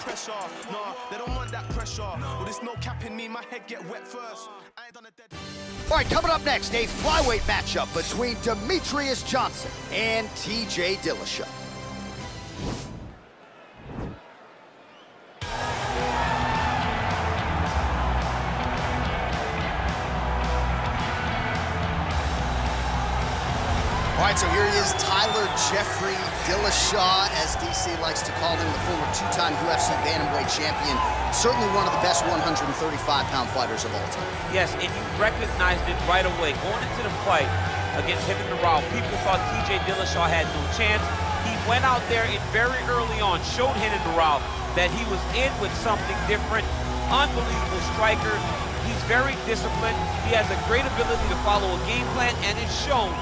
pressure. Nah, they don't want that pressure. Well, there's no capping me, my head get wet first. I ain't done a dead. All right, coming up next, a flyweight matchup between Demetrious Johnson and TJ Dillashaw. All right, so here he is, Tyler Jeffrey Dillashaw, as DC likes to call him, the former two-time UFC bantamweight champion. Certainly one of the best 135-pound fighters of all time. Yes, and you recognized it right away. Going into the fight against him and people thought TJ Dillashaw had no chance. He went out there and very early on showed Renan Barão that he was in with something different. Unbelievable striker. He's very disciplined. He has a great ability to follow a game plan, and it's shown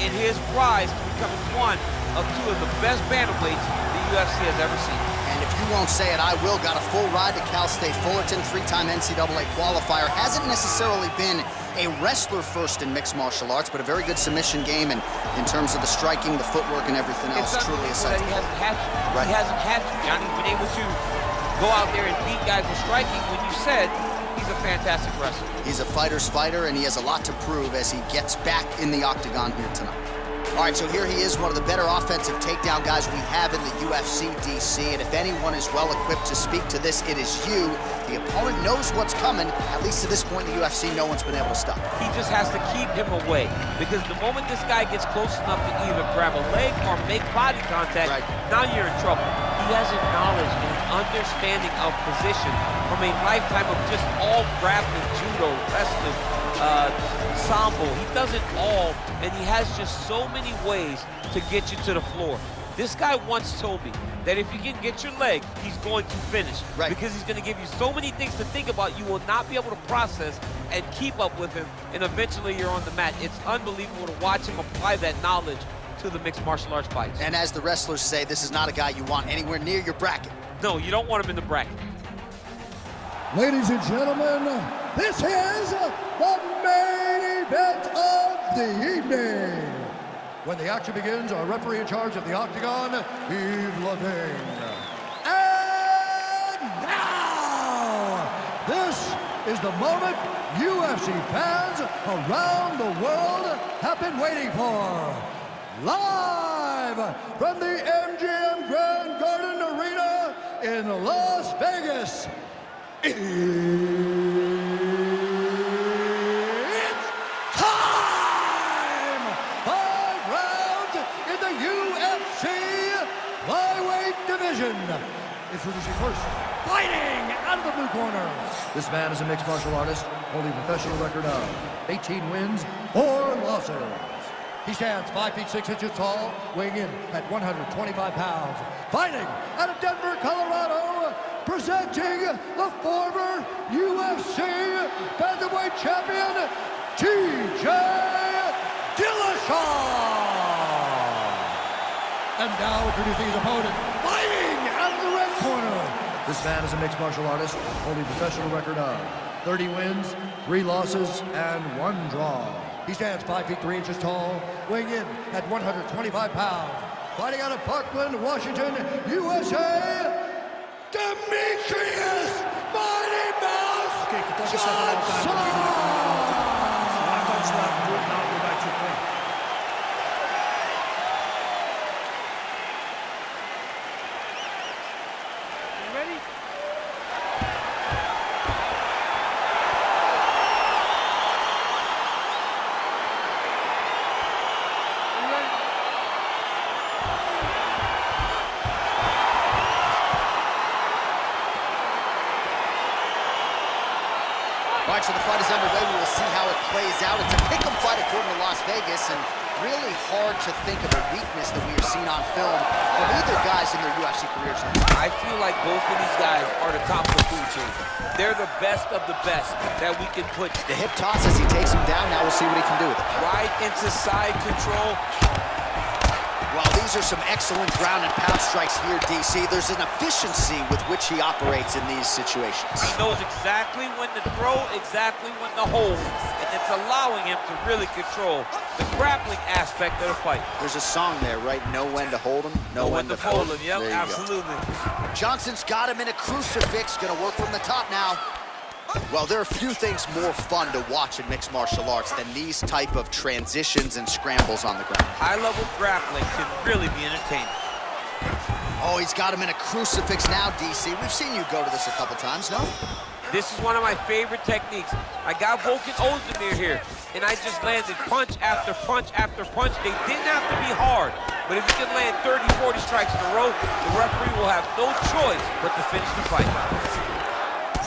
in his rise to becoming one of two of the best bantamweights the UFC has ever seen. And if you won't say it, I will. Got a full ride to Cal State Fullerton, three-time NCAA qualifier. Hasn't necessarily been a wrestler first in mixed martial arts, but a very good submission game and in terms of the striking, the footwork, and everything else, it's truly sight. he hasn't had to. Right. He hasn't had to. Johnny's been able to go out there and beat guys with striking when you said he's a fantastic wrestler. He's a fighter's fighter, and he has a lot to prove as he gets back in the octagon here tonight. All right, so here he is, one of the better offensive takedown guys we have in the UFC, DC. And if anyone is well equipped to speak to this, it is you. The opponent knows what's coming. At least to this point in the UFC, no one's been able to stop. He just has to keep him away because the moment this guy gets close enough to either grab a leg or make body contact, Right. now you're in trouble. He has a knowledge and understanding of position from a lifetime of just all grappling, judo, wrestling, uh, sambo. He does it all, and he has just so many ways to get you to the floor. This guy once told me that if you can get your leg, he's going to finish. Right. Because he's going to give you so many things to think about, you will not be able to process and keep up with him, and eventually you're on the mat. It's unbelievable to watch him apply that knowledge to the mixed martial arts fights. And as the wrestlers say, this is not a guy you want anywhere near your bracket. no, you don't want him in the bracket. Ladies and gentlemen, this is the main event of the evening. When the action begins, our referee in charge of the Octagon, Yves Lavigne. And now, this is the moment UFC fans around the world have been waiting for. Live from the MGM Grand Garden Arena in Las Vegas. It's time! Five rounds in the UFC flyweight division. Introducing first, fighting out of the blue corner. This man is a mixed martial artist, holding a professional record of 18 wins, 4 losses. He stands 5 feet 6 inches tall, weighing in at 125 pounds. Fighting out of Denver, Colorado, presenting the former UFC featherweight champion, TJ Dillashaw. And now introducing his opponent, fighting out of the red corner. This man is a mixed martial artist, holding a professional record of 30 wins, 3 losses, and 1 draw. He stands 5 feet 3 inches tall, weighing in at 125 pounds. Fighting out of Parkland, Washington, USA, Demetrious Mighty Mouse Okay, que toque Johnson! Really hard to think of a weakness that we are seeing on film from either guys in their UFC careers. I feel like both of these guys are the top of the food chain. They're the best of the best that we can put The hip toss as he takes him down. Now we'll see what he can do with it. right into side control. These are some excellent ground and pound strikes here, DC. There's an efficiency with which he operates in these situations. He knows exactly when to throw, exactly when to hold, and it's allowing him to really control the grappling aspect of the fight. There's a song there, right? Know when to hold him, know, Know when to fold him, yep, There you go. absolutely. Johnson's got him in a crucifix, gonna work from the top now. Well, there are a few things more fun to watch in mixed martial arts than these type of transitions and scrambles on the ground. High-level grappling can really be entertaining. Oh, he's got him in a crucifix now, DC. We've seen you go to this a couple times, no? This is one of my favorite techniques. I got Volkan Oezdemir here, and I just landed punch after punch after punch. They didn't have to be hard, but if you can land 30, 40 strikes in a row, the referee will have no choice but to finish the fight.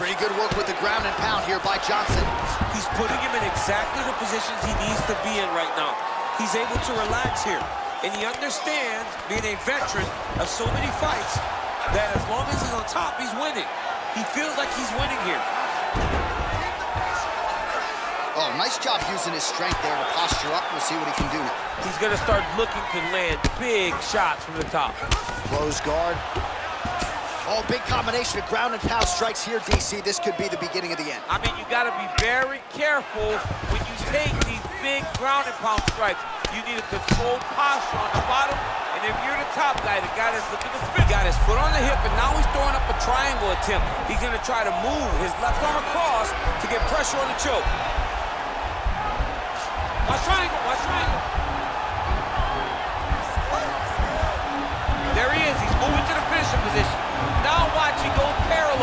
Pretty good work with the ground and pound here by Johnson. He's putting him in exactly the positions he needs to be in right now. He's able to relax here. And he understands, being a veteran of so many fights, that as long as he's on top, he's winning. He feels like he's winning here. Oh, nice job using his strength there to posture up. We'll see what he can do now. He's gonna start looking to land big shots from the top. Close guard. Oh, big combination of ground and pound strikes here, DC. This could be the beginning of the end. I mean, you gotta be very careful when you take these big ground and pound strikes. You need a controlled posture on the bottom, and if you're the top guy, the guy that's looking to He fit, got his foot on the hip, and now he's throwing up a triangle attempt. He's gonna try to move his left arm across to get pressure on the choke. Watch triangle, watch triangle. There he is, he's moving to the finishing position.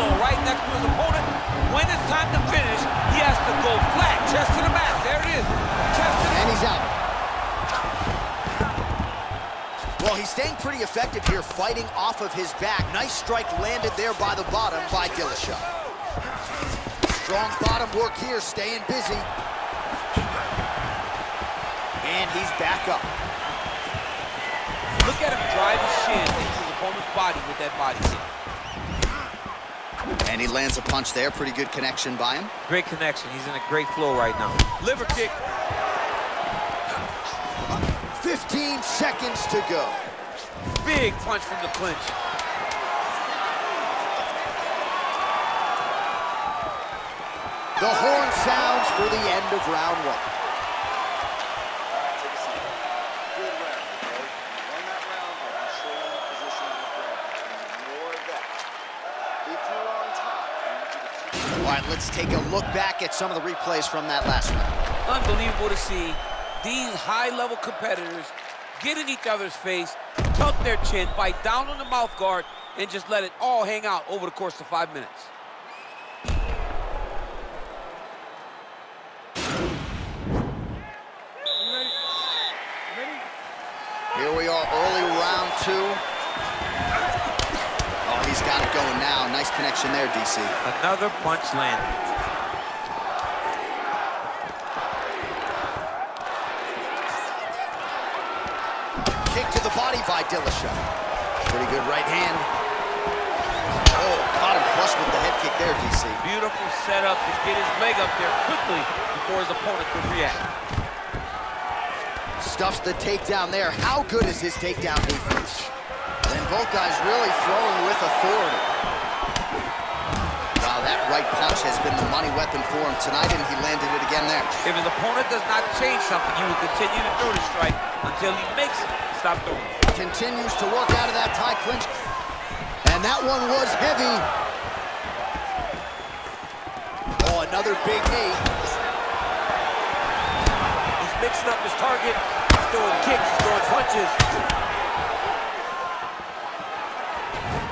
Now watch, he goes parallel right next to his opponent. When it's time to finish, he has to go flat, chest to the mat. There it is, chest to the And he's out. Well, he's staying pretty effective here, fighting off of his back. Nice strike landed there by the bottom by Dillashaw. Strong bottom work here, staying busy. And he's back up. Look at him drive his shin into his opponent's body with that body kick. And he lands a punch there. Pretty good connection by him. Great connection. He's in a great flow right now. Liver kick. 15 seconds to go. Big punch from the clinch. The horn sounds for the end of round one. Good round, okay? You won that round by controlling the position of the ground. And more of that. If you're on top, I need you to keep All right, let's take a look back at some of the replays from that last round. Unbelievable to see these high-level competitors get in each other's face, tuck their chin, bite down on the mouth guard, and just let it all hang out over the course of five minutes. Here we are, early round two. He's got it going now. Nice connection there, DC. Another punch landed. Kick to the body by Dillashaw. Pretty good right hand. Oh, caught him flush with the head kick there, DC. Beautiful setup to get his leg up there quickly before his opponent could react. Stuffs the takedown there. How good is his takedown defense? And both guys really throwing with authority. Wow, that right punch has been the money weapon for him tonight, and he landed it again there. If his opponent does not change something, he will continue to throw the strike until he makes it stop throwing. Continues to work out of that tie clinch. And that one was heavy. Oh, another big knee. He's mixing up his target. He's throwing kicks, he's throwing punches.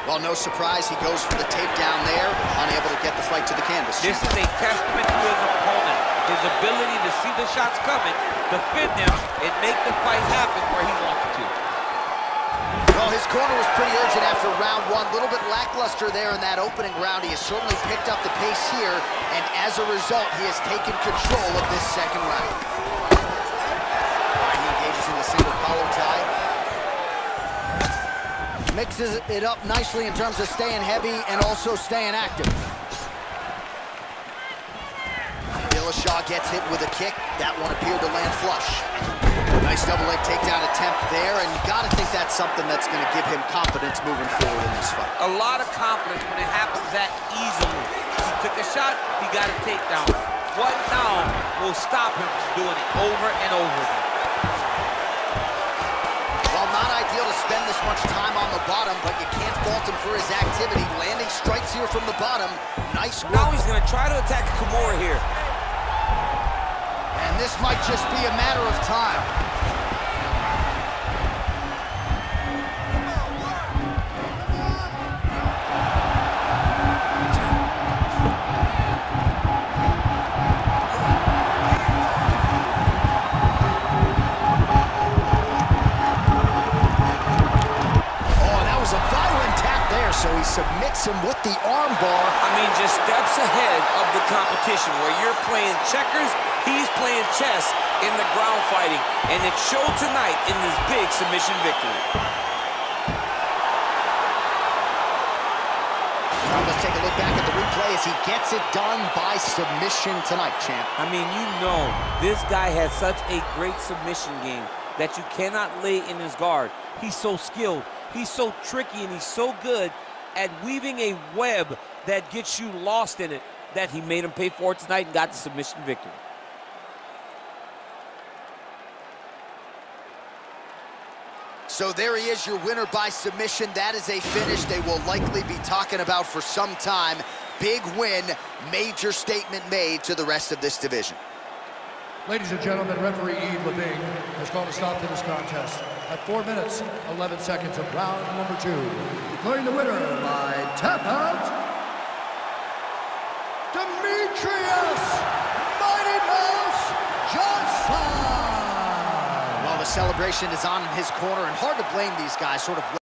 Well, no surprise, he goes for the takedown there, unable to get the fight to the canvas. This is a testament to his opponent. His ability to see the shots coming, defend them, and make the fight happen where he wants it to. Well, his corner was pretty urgent after round one. A little bit lackluster there in that opening round. He has certainly picked up the pace here, and as a result, he has taken control of this second round. Mixes it up nicely in terms of staying heavy and also staying active. Dillashaw gets hit with a kick. That one appeared to land flush. Nice double leg takedown attempt there, and you got to think that's something that's going to give him confidence moving forward in this fight. A lot of confidence when it happens that easily. He took a shot, he got a takedown. What now will stop him from doing it over and over again? Bottom, but you can't fault him for his activity. Landing strikes here from the bottom. Nice work. Now he's going to try to attack Kimura here. And this might just be a matter of time. Steps ahead of the competition. Where you're playing checkers, he's playing chess in the ground fighting. And it showed tonight in this big submission victory. Let's take a look back at the replay as he gets it done by submission tonight, champ. I mean, you know, this guy has such a great submission game that you cannot lay in his guard. He's so skilled, he's so tricky, and he's so good at weaving a web that gets you lost in it that he made him pay for it tonight and got the submission victory. So there he is, your winner by submission. That is a finish they will likely be talking about for some time. Big win, major statement made to the rest of this division. Ladies and gentlemen, referee Yves Lavigne has called a stop to this contest at 4 minutes, 11 seconds of round number two. Declaring the winner by tap out, Demetrious Mighty Mouse Johnson! Well, the celebration is on in his corner, and hard to blame these guys sort of